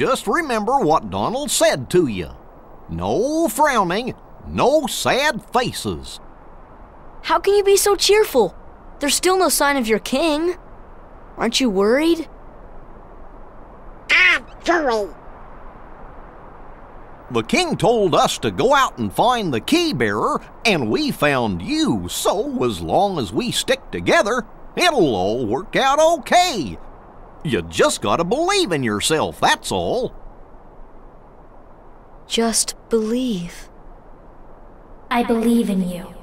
Now just remember what Donald said to you. No frowning, no sad faces. How can you be so cheerful? There's still no sign of your king. Aren't you worried? I'm worried. The king told us to go out and find the key bearer, and we found you, so as long as we stick together, it'll all work out okay. You just gotta believe in yourself, that's all. Just believe. I believe in you.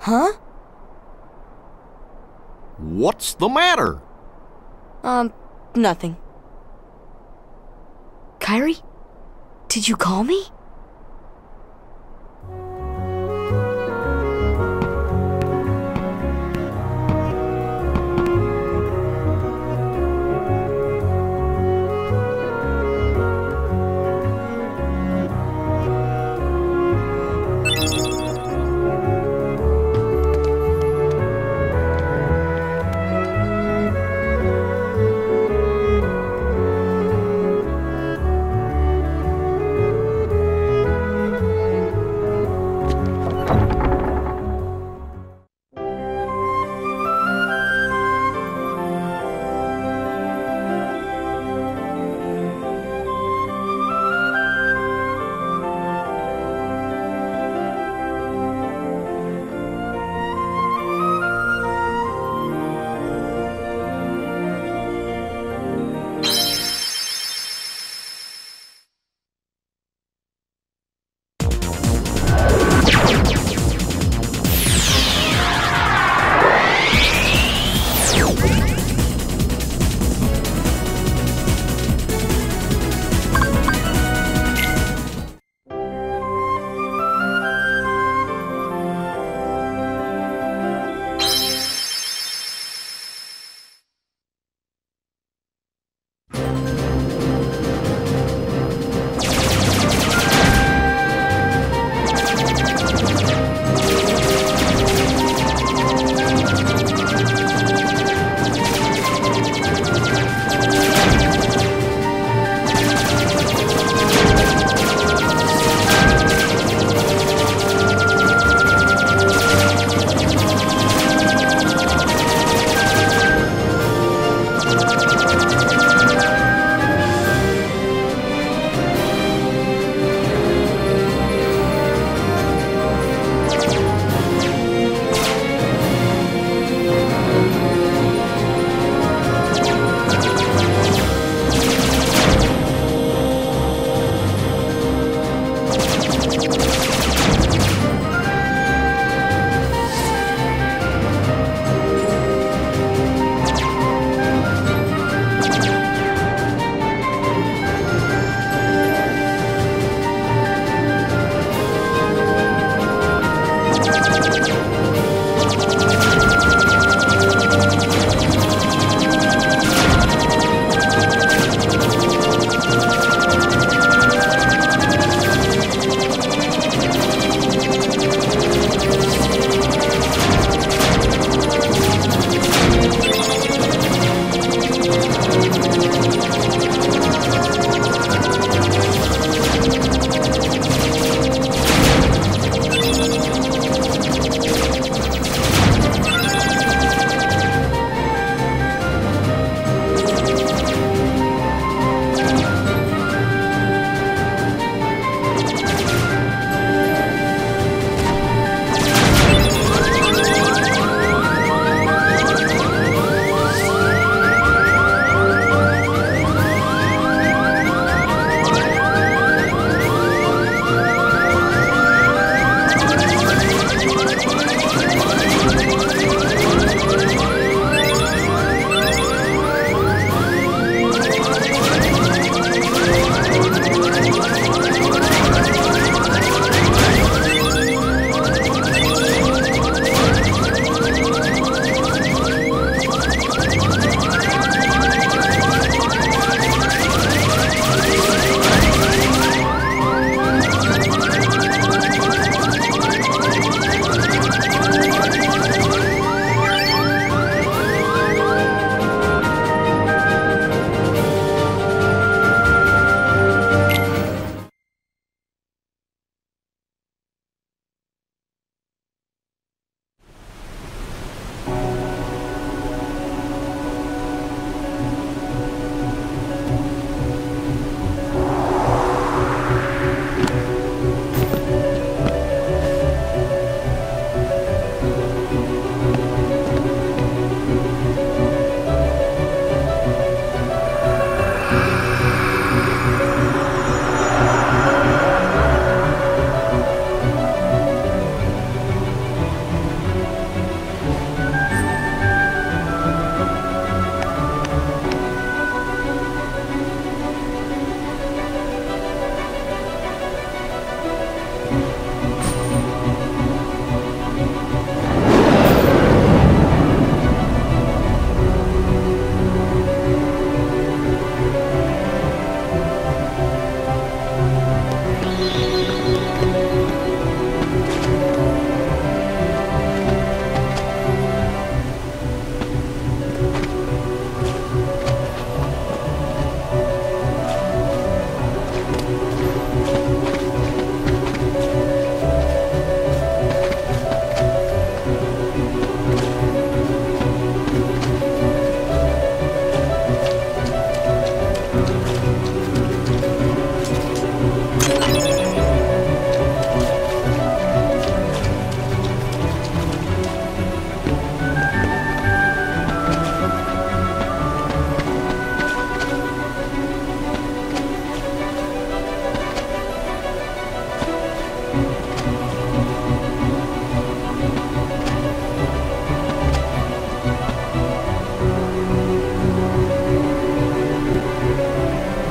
Huh? What's the matter? Um, nothing. Kairi? Did you call me?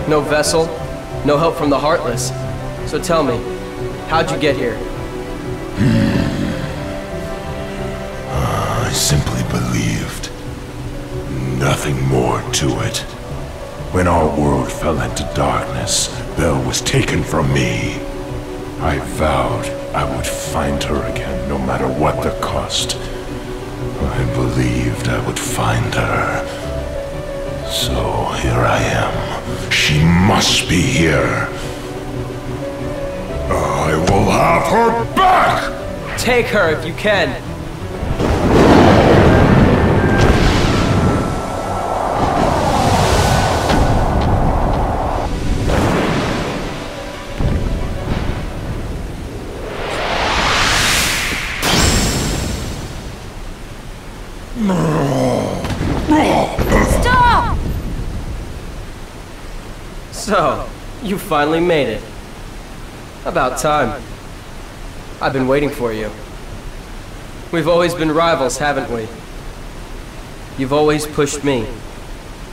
No vessel, no help from the Heartless. So tell me, how'd you get here? I simply believed. Nothing more to it. When our world fell into darkness, Belle was taken from me. I vowed I would find her again, no matter what the cost. I believed I would find her. So here I am. She must be here. I will have her back! Take her if you can. So, you finally made it. About time. I've been waiting for you. We've always been rivals, haven't we? You've always pushed me,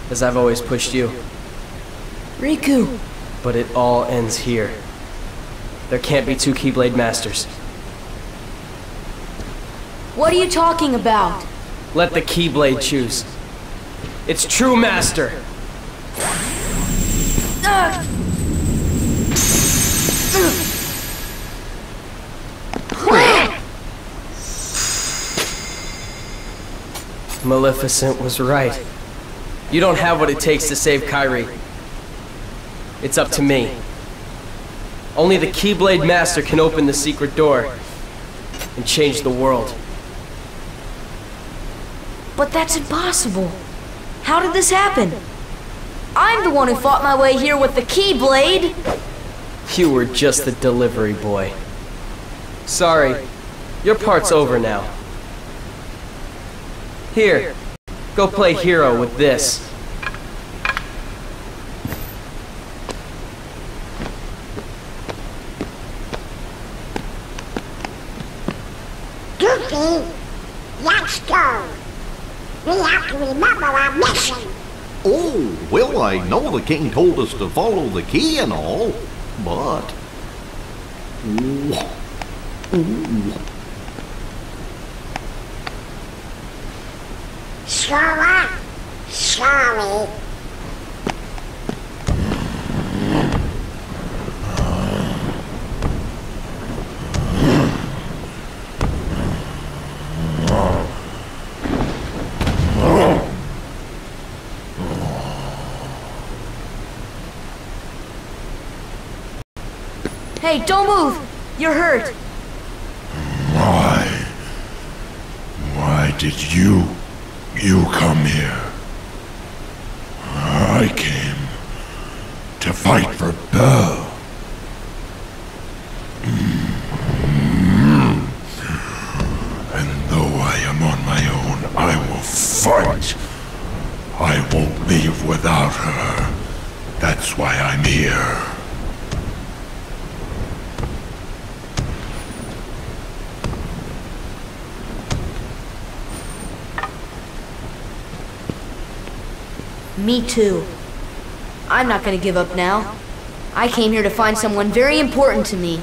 as I've always pushed you. Riku, But it all ends here. There can't be two Keyblade Masters. what are you talking about? Let the Keyblade choose. Its true master. Maleficent was right. You don't have what it takes to save Kairi. It's up to me. Only the Keyblade Master can open the secret door and change the world. But that's impossible. How did this happen? I'm the one who fought my way here with the Keyblade. You were just the delivery boy. Sorry, your part's over now. Here, go play hero with this. Goofy, let's go. We have to remember our mission. Oh, well, I know the king told us to follow the key and all, but. Ooh. Ooh. Slower, slowly. Hey, don't move! You're hurt. Why? Why did you... you come here? I came to fight for Belle. Mm. And though I am on my own, I will fight. I won't leave without her. That's why I'm here. Me too. I'm not gonna give up now. I came here to find someone very important to me.